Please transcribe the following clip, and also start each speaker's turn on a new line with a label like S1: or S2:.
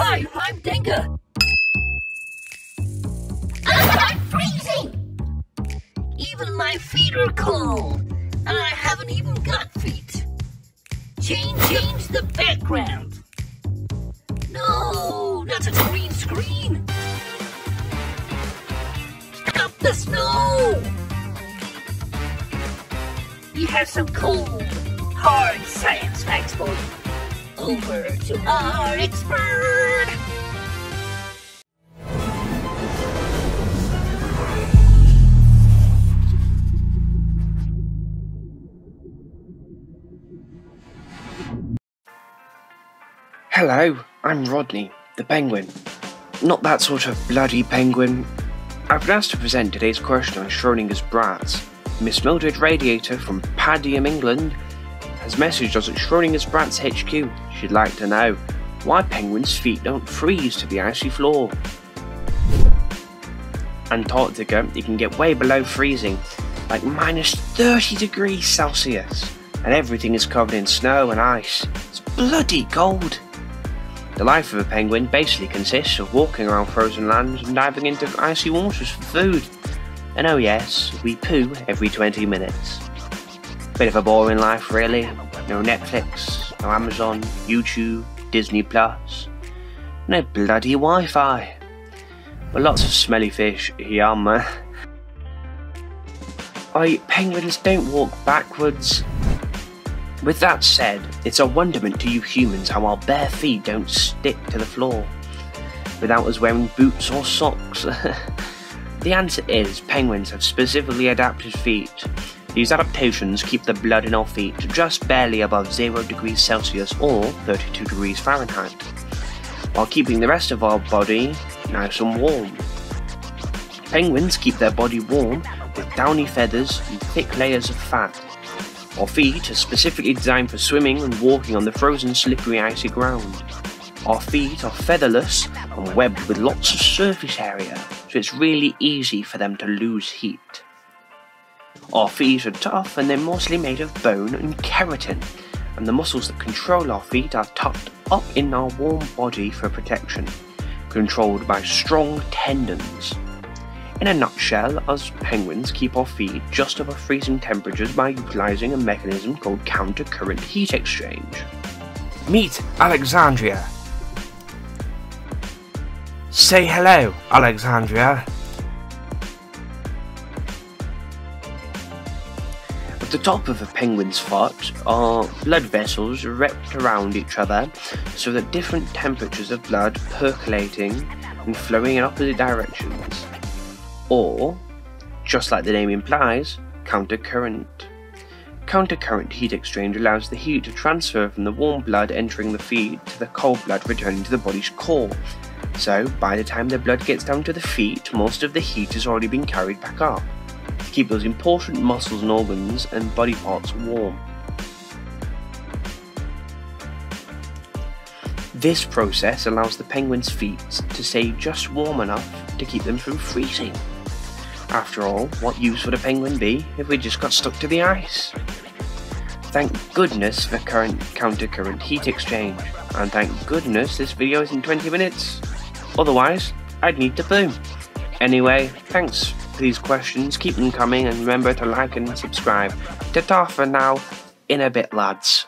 S1: Hi, I'm Denga. I'm freezing. Even my feet are cold, and I haven't even got feet. Change, change the background. No, that's a green screen. Stop the snow. We have some cold, hard science facts for you. Over to our expert.
S2: Hello, I'm Rodney, the penguin. Not that sort of bloody penguin. I've been asked to present today's question on Schrodinger's brats. Miss Mildred Radiator from Padiham, England, has messaged us at Schrodinger's Brats HQ. She'd like to know why penguins' feet don't freeze to the icy floor. Antarctica, you can get way below freezing, like minus 30 degrees Celsius, and everything is covered in snow and ice. It's bloody cold. The life of a penguin basically consists of walking around frozen lands and diving into icy waters for food. And oh yes, we poo every 20 minutes. Bit of a boring life really. No Netflix, no Amazon, YouTube, Disney Plus. No bloody Wi-Fi. But lots of smelly fish, yum. I penguins don't walk backwards. With that said, it's a wonderment to you humans how our bare feet don't stick to the floor without us wearing boots or socks. the answer is penguins have specifically adapted feet. These adaptations keep the blood in our feet just barely above 0 degrees Celsius or 32 degrees Fahrenheit, while keeping the rest of our body nice and warm. Penguins keep their body warm with downy feathers and thick layers of fat our feet are specifically designed for swimming and walking on the frozen, slippery, icy ground. Our feet are featherless and webbed with lots of surface area, so it's really easy for them to lose heat. Our feet are tough and they're mostly made of bone and keratin, and the muscles that control our feet are tucked up in our warm body for protection, controlled by strong tendons. In a nutshell, us penguins keep our feet just above freezing temperatures by utilizing a mechanism called counter-current heat exchange. Meet Alexandria. Say hello, Alexandria. At the top of a penguin's foot are blood vessels wrapped around each other so that different temperatures of blood percolating and flowing in opposite directions or, just like the name implies, countercurrent. Countercurrent heat exchange allows the heat to transfer from the warm blood entering the feet to the cold blood returning to the body's core. So, by the time the blood gets down to the feet, most of the heat has already been carried back up keep those important muscles and organs and body parts warm. This process allows the penguin's feet to stay just warm enough to keep them from freezing. After all, what use would a penguin be if we just got stuck to the ice? Thank goodness for current counter-current heat exchange, and thank goodness this video is in 20 minutes. Otherwise, I'd need to boom. Anyway, thanks for these questions, keep them coming, and remember to like and subscribe. Ta-ta for now, in a bit lads.